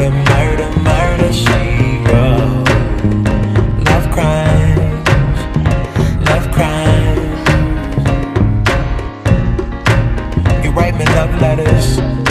murder, murder, murder, she wrote Love crimes, love crimes. You write me love letters.